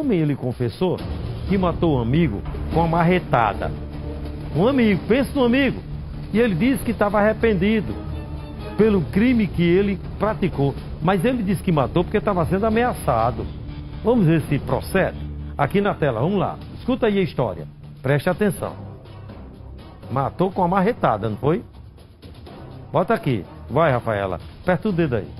homem, ele confessou que matou um amigo com uma marretada. Um amigo, pensa no amigo. E ele disse que estava arrependido pelo crime que ele praticou. Mas ele disse que matou porque estava sendo ameaçado. Vamos ver se procede? Aqui na tela, vamos lá. Escuta aí a história. Preste atenção. Matou com a marretada, não foi? Bota aqui. Vai, Rafaela. Aperta o dedo aí.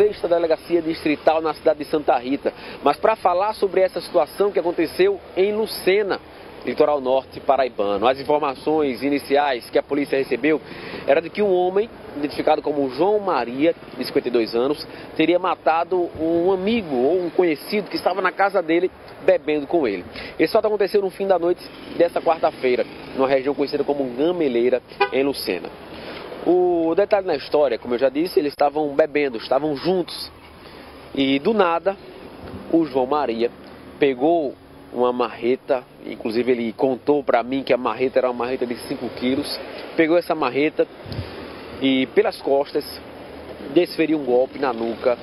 Sexta Delegacia Distrital na cidade de Santa Rita. Mas para falar sobre essa situação que aconteceu em Lucena, litoral norte paraibano. As informações iniciais que a polícia recebeu era de que um homem, identificado como João Maria, de 52 anos, teria matado um amigo ou um conhecido que estava na casa dele bebendo com ele. Esse fato aconteceu no fim da noite desta quarta-feira, numa região conhecida como Gameleira, em Lucena. O detalhe na história, como eu já disse, eles estavam bebendo, estavam juntos. E do nada, o João Maria pegou uma marreta, inclusive ele contou para mim que a marreta era uma marreta de 5 quilos, pegou essa marreta e pelas costas desferiu um golpe na nuca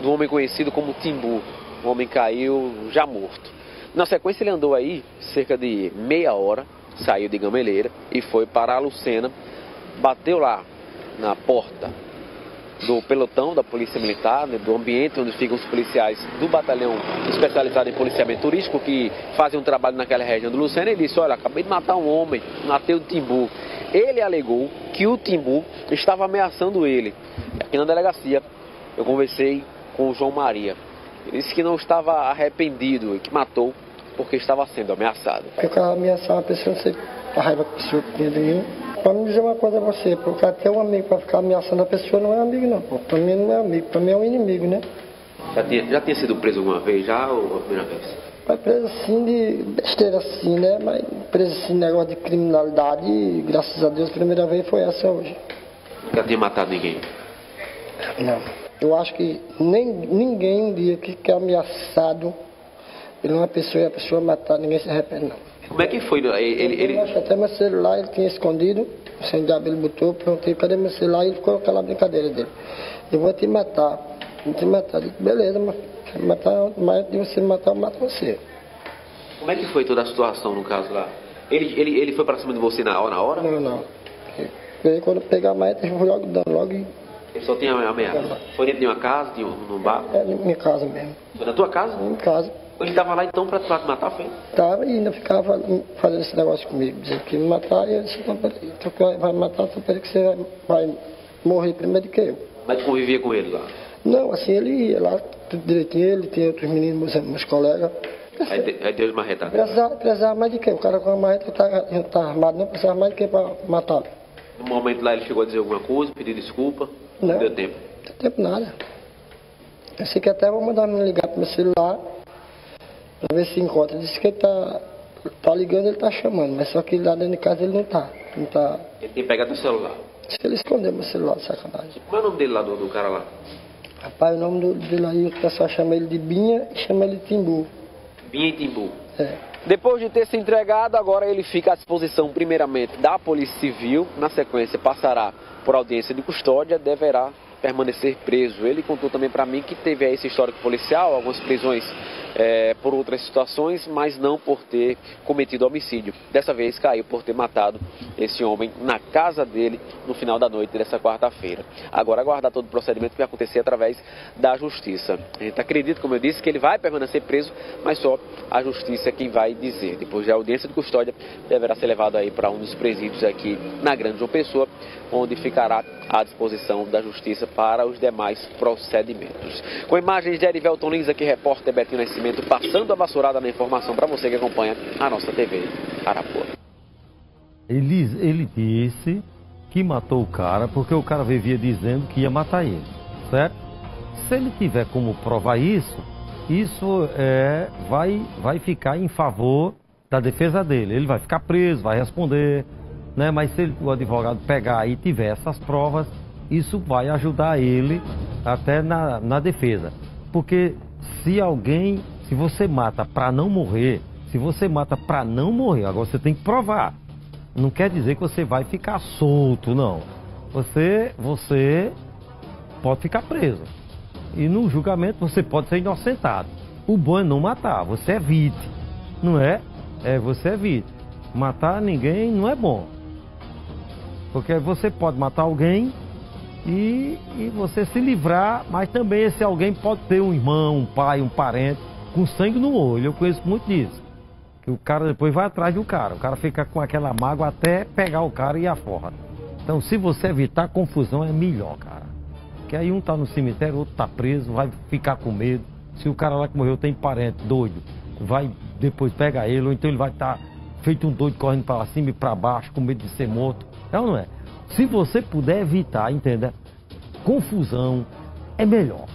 do homem conhecido como Timbu. O homem caiu já morto. Na sequência ele andou aí cerca de meia hora, saiu de Gameleira e foi para a Lucena, bateu lá na porta do pelotão da Polícia Militar, né, do ambiente onde ficam os policiais do batalhão especializado em policiamento turístico que fazem um trabalho naquela região do Lucena e disse, olha, acabei de matar um homem, matei o Timbu. Ele alegou que o Timbu estava ameaçando ele. Aqui na delegacia eu conversei com o João Maria. Ele disse que não estava arrependido e que matou porque estava sendo ameaçado. Porque ameaçar uma pessoa, você raiva com a pessoa nenhum Pra me dizer uma coisa a você, porque até um amigo para ficar ameaçando a pessoa não é amigo não, pô. Pra mim não é amigo, pra mim é um inimigo, né? Já tinha, já tinha sido preso alguma vez já ou a primeira vez? Foi preso assim de besteira assim, né? Mas preso assim, negócio de criminalidade e graças a Deus a primeira vez foi essa hoje. Já tinha matado ninguém? Não. Eu acho que nem, ninguém um dia que é ameaçado por uma pessoa e a pessoa matar, ninguém se arrepende não. Como é que foi? Ele, ele... Eu até meu celular ele tinha escondido, o sem diabo ele botou, perguntei cadê meu celular e ele ficou aquela brincadeira dele. Eu vou te matar, vou te matar. Eu disse, beleza, mas matar, mas de você matar, eu mato você. Como é que foi toda a situação no caso lá? Ele, ele, ele foi pra cima de você na hora? Na hora? Não, não. Aí, quando pegar a maeta, eu vou logo dando, logo. Ele só tinha ameaça? Foi dentro de uma casa, de um, num bar? É, na minha casa mesmo. Foi na tua casa? Em casa. Ele estava lá então para te matar, foi? Estava e ainda ficava fazendo esse negócio comigo, dizendo que me matar e eu disse, não, tu vai matar, tu peraí que você vai, vai, morrer primeiro que eu. Mas convivia com ele lá? Não, assim, ele ia lá, tudo direitinho, ele tinha outros meninos, meus, meus colegas. Aí, de, aí Deus marretado? Precisava, precisava mais de quê? O cara com a marreta estava tá armado, não precisava mais de quê para matá-lo. No momento lá ele chegou a dizer alguma coisa, pedir desculpa? Não, não deu tempo? Não deu tempo nada. Eu sei que até vou mandar me ligar para meu celular para ver se encontra. Disse que ele tá, tá ligando, ele tá chamando, mas só que lá dentro de casa ele não tá. Não tá. Ele tem pegado o celular. Diz que ele escondeu meu celular, sacanagem. Qual é o nome dele lá, do, do cara lá? Rapaz, o nome do, dele aí, o pessoal chama ele de Binha e chama ele de Timbu. Binha e Timbu. É. Depois de ter se entregado, agora ele fica à disposição, primeiramente, da Polícia Civil. Na sequência, passará por audiência de custódia, deverá permanecer preso. Ele contou também para mim que teve esse histórico policial, algumas prisões é, por outras situações, mas não por ter cometido homicídio. Dessa vez caiu por ter matado esse homem na casa dele no final da noite dessa quarta-feira. Agora aguardar todo o procedimento que vai acontecer através da justiça. A gente acredita, como eu disse, que ele vai permanecer preso, mas só a justiça é quem vai dizer. Depois da audiência de custódia, deverá ser levado aí para um dos presídios aqui na Grande João Pessoa, onde ficará à disposição da justiça para os demais procedimentos. Com imagens de Erivelton Lins aqui, repórter Betinho Nascimento, passando a vassourada na informação para você que acompanha a nossa TV Arapuã. Ele, ele disse que matou o cara porque o cara vivia dizendo que ia matar ele, certo? Se ele tiver como provar isso, isso é, vai, vai ficar em favor da defesa dele. Ele vai ficar preso, vai responder, né? Mas se ele, o advogado pegar e tiver essas provas, isso vai ajudar ele até na, na defesa. Porque se alguém, se você mata para não morrer, se você mata para não morrer, agora você tem que provar. Não quer dizer que você vai ficar solto, não. Você, você pode ficar preso. E no julgamento você pode ser inocentado. O bom é não matar, você evite. Não é? É, você evite. Matar ninguém não é bom. Porque você pode matar alguém e, e você se livrar, mas também esse alguém pode ter um irmão, um pai, um parente com sangue no olho. Eu conheço muito disso. Que o cara depois vai atrás do cara. O cara fica com aquela mágoa até pegar o cara e aforra. Então, se você evitar confusão, é melhor, cara. Porque aí um tá no cemitério, outro tá preso, vai ficar com medo. Se o cara lá que morreu tem parente doido, vai depois pegar ele, ou então ele vai estar tá feito um doido correndo para cima e para baixo, com medo de ser morto. É ou não é? Se você puder evitar, entenda, confusão, é melhor.